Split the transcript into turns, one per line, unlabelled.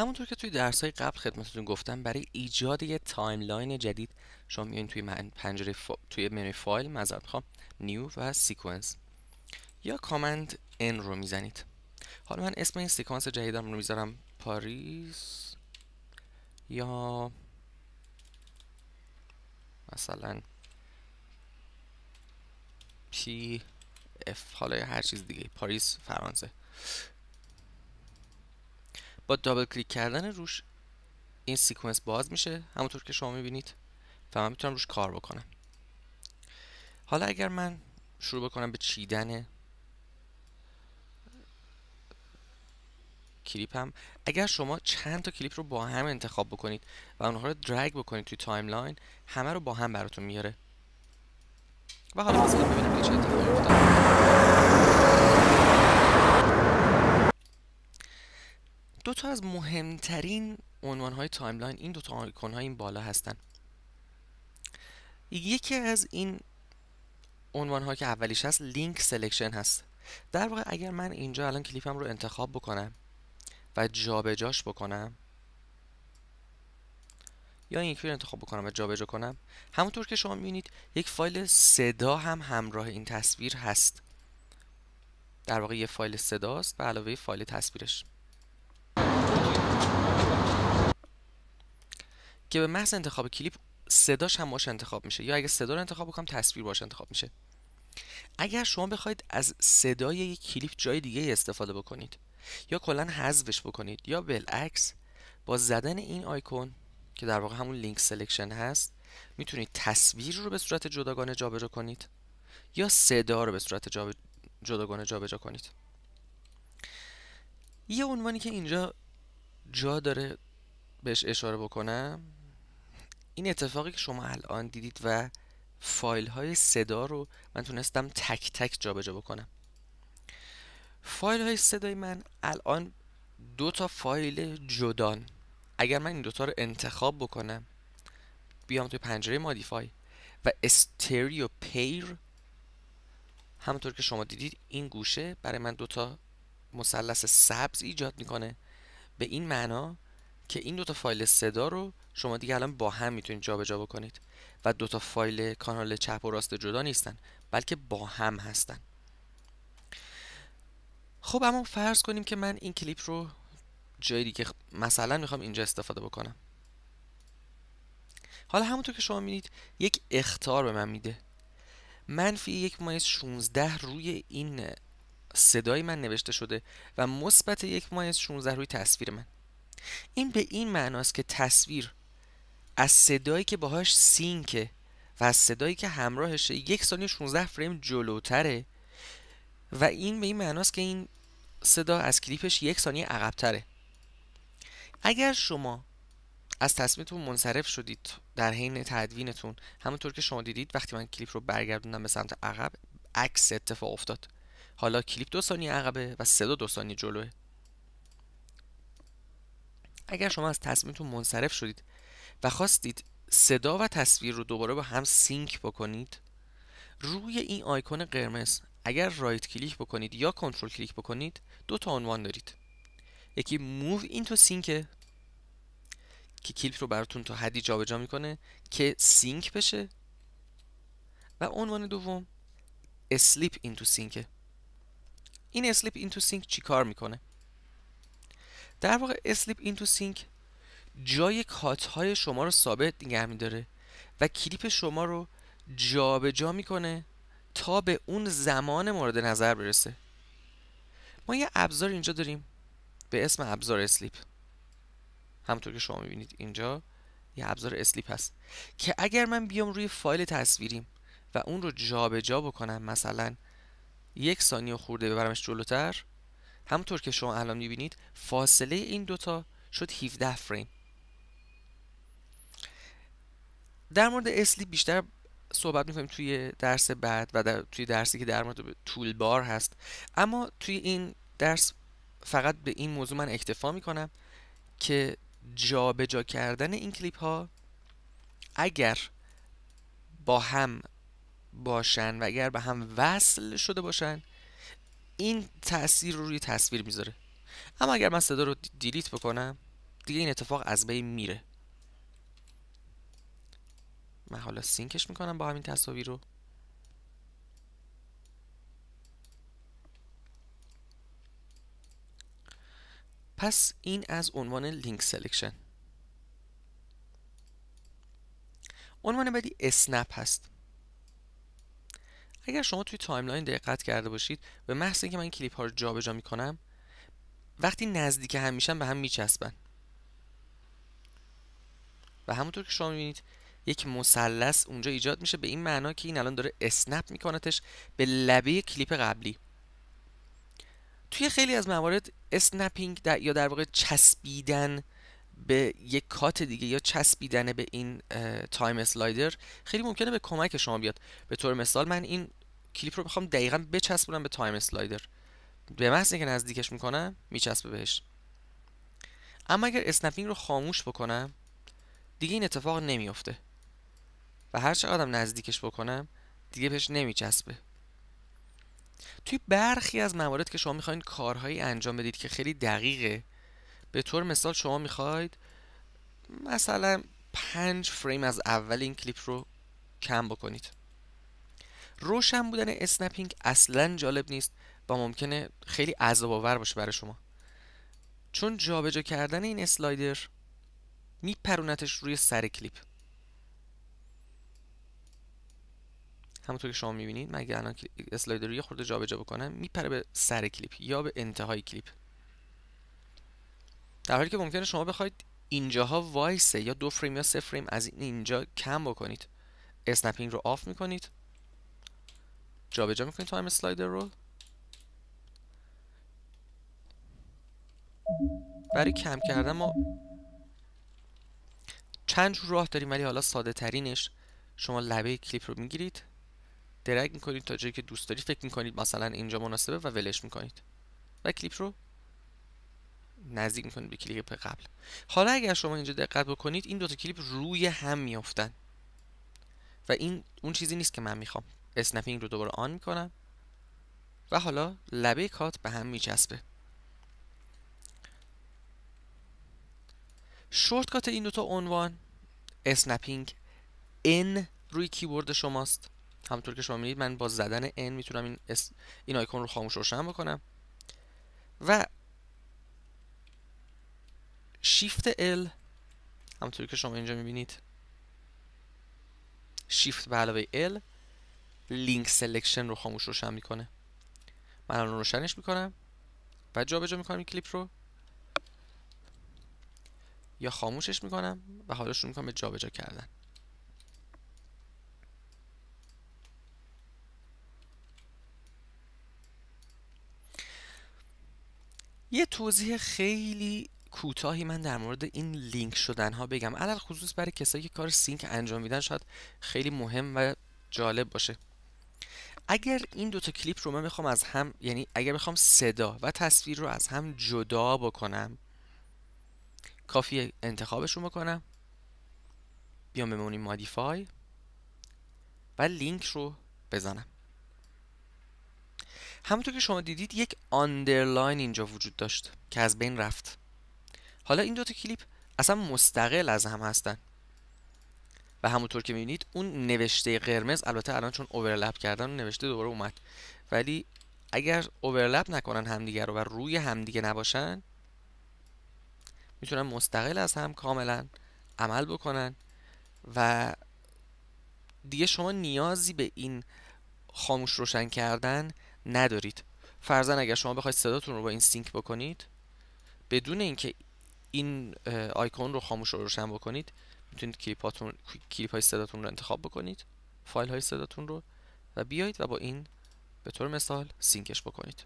همونطور که توی درس های قبل خدمتتون گفتم برای ایجاد یه timeline جدید شما میایین توی پنجره توی منوی فایل معذرت می‌خوام new و sequence. یا command N رو می‌زنید. حالا من اسم این sequence جدیدم رو می‌ذارم پاریس یا مثلا PF حالا هر چیز دیگه پاریس فرانسه. با double click کردن روش این sequence باز میشه همونطور که شما می‌بینید. و من می‌تونم روش کار بکنم. حالا اگر من شروع بکنم به چیدن کلیپ هم اگر شما چند تا کلیپ رو با هم انتخاب بکنید و اونها رو drag بکنید توی timeline همه رو با هم براتون میاره. و حالا مثلا ببینیم که چه اتفاقی دو تا از مهمترین عنوان های timeline این دو تا آیکون های این بالا هستن. یکی از این عنوان ها که اولیش هست link selection هست. در واقع اگر من اینجا الان کلیپم رو انتخاب بکنم و جابجاش بکنم یا این یکی رو انتخاب بکنم و جابجا کنم همونطور که شما می‌بینید یک فایل صدا هم همراه این تصویر هست. در واقع یه فایل صداست و علاوه فایل تصویرش. که به محض انتخاب کلیپ صداش هم باش انتخاب میشه. یا اگه صدا رو انتخاب بکنم تصویر باش انتخاب میشه. اگر شما بخواید از صدای یک کلیپ جای دیگه استفاده بکنید یا کلا حذفش بکنید یا بالعکس با زدن این آیکون که در واقع همون link selection هست می‌تونید تصویر رو به صورت جداگانه جابجا کنید یا صدا رو به صورت جداگانه جابجا کنید. یه عنوانی که اینجا جا داره بهش اشاره بکنم این اتفاقی که شما الان دیدید و فایل های صدا رو من تونستم تک تک جابجا بکنم. فایل های صدای من الان دو تا فایل جدان. اگر من این دوتا رو انتخاب بکنم بیام توی پنجره مادیفای و استریو پیر. همونطور که شما دیدید این گوشه برای من دوتا مثلث سبز ایجاد می‌کنه. به این معنا که این دوتا فایل صدا رو شما دیگه الان با هم می‌تونید جابجا بکنید و دوتا فایل کانال چپ و راست جدا نیستن بلکه با هم هستن. خب اما فرض کنیم که من این کلیپ رو جای دیگه مثلا می‌خوام اینجا استفاده بکنم. حالا همونطور که شما می‌دید یک اختار به من میده. منفی یک مایز 16 روی این صدای من نوشته شده و مثبت یک مایز 16 روی تصویر من. این به این معناست که تصویر از صدایی که باهاش سینکه و از صدایی که همراهشه یک ثانیه 16 فریم جلوتره و این به این معناست که این صدا از کلیپش یک ثانیه عقبتره. اگر شما از تصمیمتون منصرف شدید در حین تدوینتون همونطور که شما دیدید وقتی من کلیپ رو برگردوندم به سمت عقب عکس اتفاق افتاد. حالا کلیپ دو ثانیه عقبه و صدا دو ثانیه جلوه. اگر شما از تصمیمتون منصرف شدید و خواستید صدا و تصویر رو دوباره با هم سینک بکنید روی این آیکون قرمز اگر right click بکنید یا control click بکنید دو تا عنوان دارید. یکی move into sync که کلیپ رو براتون تا حدی جابجا می‌کنه که sync بشه. و عنوان دوم slip into sync. این slip into sync چی کار می‌کنه؟ در واقع slip into sync جای کات های شما رو ثابت نگه میداره و کلیپ شما رو جابجا جا می‌کنه تا به اون زمان مورد نظر برسه. ما یه ابزار اینجا داریم به اسم ابزار slip. همونطور که شما می‌بینید اینجا یه ابزار slip هست که اگر من بیام روی فایل تصویریم و اون رو جابجا جا بکنم مثلا یک ثانیه خورده ببرمش جلوتر همونطور که شما الان می‌بینید فاصله این دوتا شد 17 فریم. در مورد اسلیپ بیشتر صحبت می‌کنیم توی درس بعد و در توی درسی که در مورد طول بار هست. اما توی این درس فقط به این موضوع من اکتفا می‌کنم که جابجا جا کردن این کلیپ ها اگر با هم باشن و اگر به هم وصل شده باشن این تاثیر رو روی تصویر می‌ذاره. اما اگر من صدا رو delete بکنم دیگه این اتفاق از بین میره. من حالا sync ش می‌کنم با همین تصاویر رو. پس این از عنوان link selection عنوان بعدی snap هست. اگر شما توی timeline دقت کرده باشید به محض اینکه من این کلیپ ها رو جابجا می‌کنم وقتی نزدیک هم میشن به هم میچسبن. و همونطور که شما می‌بینید یک مثلث اونجا ایجاد میشه به این معنا که این الان داره snap میکنتش به لبه کلیپ قبلی. توی خیلی از موارد snapping در یا در واقع چسبیدن به یک کات دیگه یا چسبیدن به این time slider خیلی ممکنه به کمک شما بیاد. به طور مثال من این کلیپ رو بخوام دقیقا بچسبونم به time slider به محض اینکه نزدیکش می‌کنم میچسبه بهش. اما اگر snapping رو خاموش بکنم دیگه این اتفاق نمیافته. و هر چقدر نزدیکش بکنم دیگه بهش نمیچسبه. توی برخی از موارد که شما می‌خواین کارهایی انجام بدید که خیلی دقیقه به طور مثال شما می‌خواید مثلا پنج فریم از اول این کلیپ رو کم بکنید. روشن بودن snapping اصلا جالب نیست و ممکنه خیلی عذاب آور باشه برای شما. چون جابجا کردن این slider میپرونتش روی سر کلیپ. همونطور که شما می‌بینید من اگر الان slider رو یه خورده جابجا بکنم میپره به سر کلیپ یا به انتهای کلیپ. در حالی که ممکنه شما بخواید اینجاها وایسه یا دو فریم یا سه فریم از این اینجا کم بکنید. snapping رو off می‌کنید. جابجا می‌کنید time slider رو برای کم کردن ما چند جور راه داریم ولی حالا ساده ترینش شما لبه کلیپ رو می‌گیرید drag می‌کنید تا جایی که دوست داری فکر می‌کنید مثلا اینجا مناسبه و ولش می‌کنید. و کلیپ رو نزدیک می‌کنید به کلیپ قبل. حالا اگر شما اینجا دقت بکنید این دوتا کلیپ روی هم میافتن. و این اون چیزی نیست که من می‌خوام. snapping رو دوباره on می‌کنم و حالا لبه cut به هم میچسبه. shortcut این دوتا عنوان snapping N روی کیبورد شماست. همونطور که شما می‌دید من با زدن N می‌تونم این, اس... این آیکون رو خاموش روشن بکنم. و shift L همونطوری که شما اینجا می‌بینید شیفت به علاوه L link selection رو خاموش روشن می‌کنه. من الان روشنش می‌کنم. و جابجا می‌کنم این کلیپ رو. یا خاموشش می‌کنم و حالا شروع می‌کنم به جابجا کردن. یه توضیح خیلی کوتاهی من در مورد این لینک شدن ها بگم. علل خصوص برای کسایی که کار سینک انجام میدن شاید خیلی مهم و جالب باشه. اگر این دوتا کلیپ رو من بخوام از هم یعنی اگر بخوام صدا و تصویر رو از هم جدا بکنم کافی انتخابشون بکنم. بیام به modify و لینک رو بزنم. همونطور که شما دیدید یک underline اینجا وجود داشت که از بین رفت. حالا این دوتا کلیپ اصلا مستقل از هم هستن. و همونطور که می‌بینید اون نوشته قرمز البته الان چون overlap کردن نوشته دوباره اومد. ولی اگر overlap نکنن همدیگه رو و روی همدیگه نباشن می‌تونن مستقل از هم کاملا عمل بکنن و دیگه شما نیازی به این خاموش روشن کردن ندارید. فرضا اگر شما بخواید صداتون رو با این sync بکنید بدون اینکه این آیکون رو خاموش رو روشن بکنید می‌تونید کلیپاتون کلیپ های صداتون رو انتخاب بکنید فایل های صداتون رو و بیایید و با این به طور مثال sync ش بکنید.